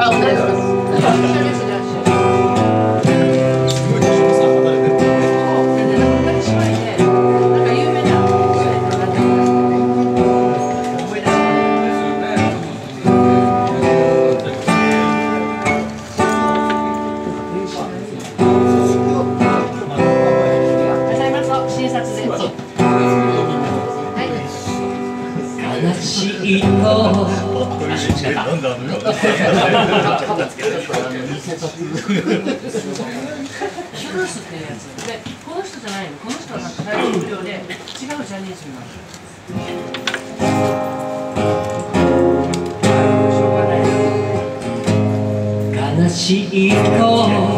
あ、お願い悲しいとシュルースっていうやつでこの人じゃないのこの人。は体調不良で違うジャニーズなるしょうがない悲しいと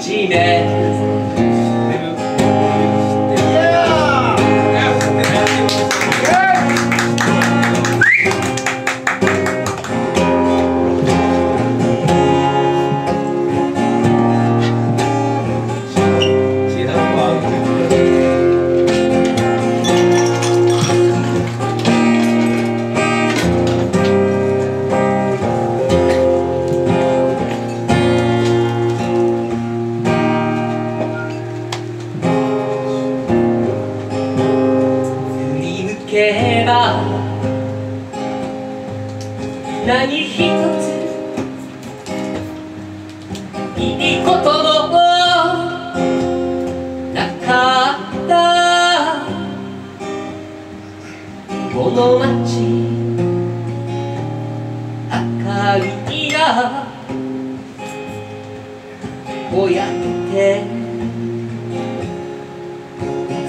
じめ何一ついいこともなかった。この街。明るいなこうやって。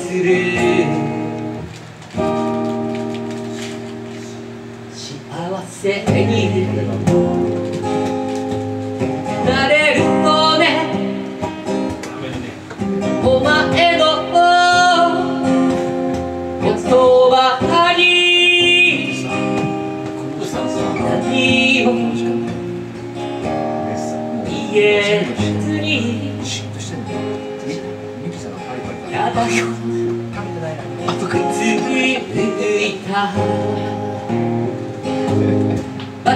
映る幸せになれるとね。お前の言葉に何も言えずに。やだよ。くっついた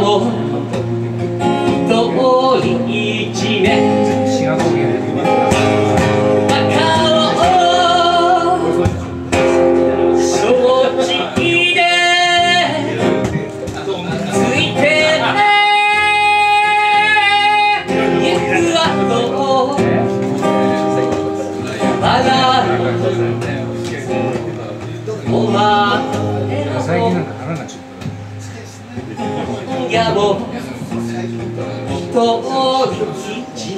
novo. も一人き